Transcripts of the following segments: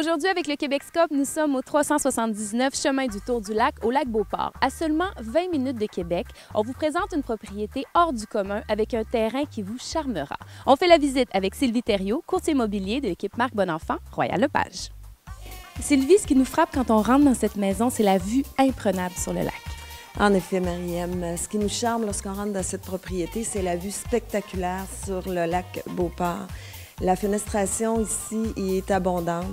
Aujourd'hui, avec le Québec-Scope, nous sommes au 379 chemin du Tour du Lac, au lac Beauport. À seulement 20 minutes de Québec, on vous présente une propriété hors du commun avec un terrain qui vous charmera. On fait la visite avec Sylvie Thériault, courtier immobilier de l'équipe Marc Bonenfant, Royal Lepage. Sylvie, ce qui nous frappe quand on rentre dans cette maison, c'est la vue imprenable sur le lac. En effet, Mariam, ce qui nous charme lorsqu'on rentre dans cette propriété, c'est la vue spectaculaire sur le lac Beauport. La fenestration ici est abondante.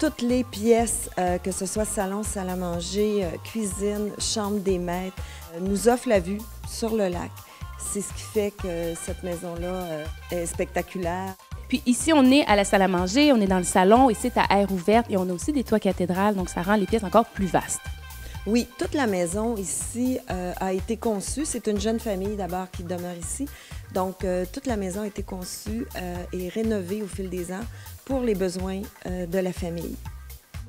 Toutes les pièces, euh, que ce soit salon, salle à manger, euh, cuisine, chambre des maîtres, euh, nous offrent la vue sur le lac. C'est ce qui fait que cette maison-là est spectaculaire. Puis ici, on est à la salle à manger, on est dans le salon et c'est à air ouverte et on a aussi des toits cathédrales, donc ça rend les pièces encore plus vastes. Oui, toute la maison ici euh, a été conçue. C'est une jeune famille d'abord qui demeure ici. Donc, euh, toute la maison a été conçue euh, et rénovée au fil des ans pour les besoins de la famille.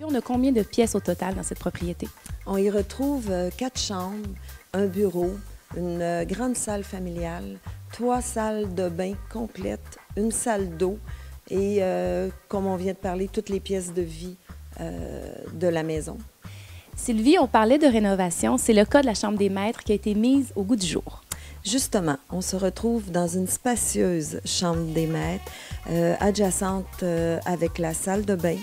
on a combien de pièces au total dans cette propriété? On y retrouve quatre chambres, un bureau, une grande salle familiale, trois salles de bain complètes, une salle d'eau et, comme on vient de parler, toutes les pièces de vie de la maison. Sylvie, on parlait de rénovation. C'est le cas de la Chambre des maîtres qui a été mise au goût du jour. Justement, on se retrouve dans une spacieuse chambre des maîtres, euh, adjacente euh, avec la salle de bain,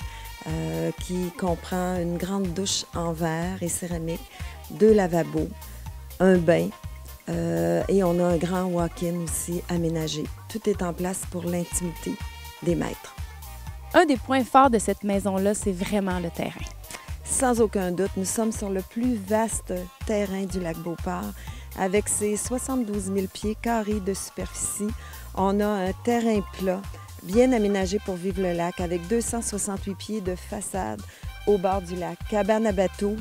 euh, qui comprend une grande douche en verre et céramique, deux lavabos, un bain, et on a un grand walk-in aussi aménagé. Tout est en place pour l'intimité des maîtres. Un des points forts de cette maison-là, c'est vraiment le terrain. Sans aucun doute, nous sommes sur le plus vaste terrain du lac Beauport. Avec ses 72 000 pieds carrés de superficie, on a un terrain plat, bien aménagé pour vivre le lac, avec 268 pieds de façade au bord du lac. Cabane à bateau,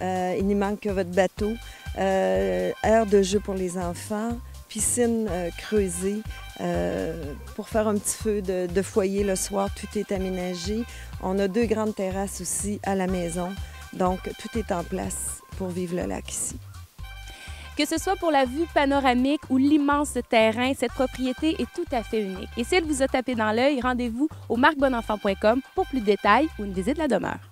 euh, il n'y manque que votre bateau. Euh, aire de jeu pour les enfants, piscine euh, creusée euh, pour faire un petit feu de, foyer le soir. Tout est aménagé. On a deux grandes terrasses aussi à la maison. Donc, tout est en place pour vivre le lac ici. Que ce soit pour la vue panoramique ou l'immense terrain, cette propriété est tout à fait unique. Et si elle vous a tapé dans l'œil, rendez-vous au marcbonenfant.com pour plus de détails ou une visite de la demeure.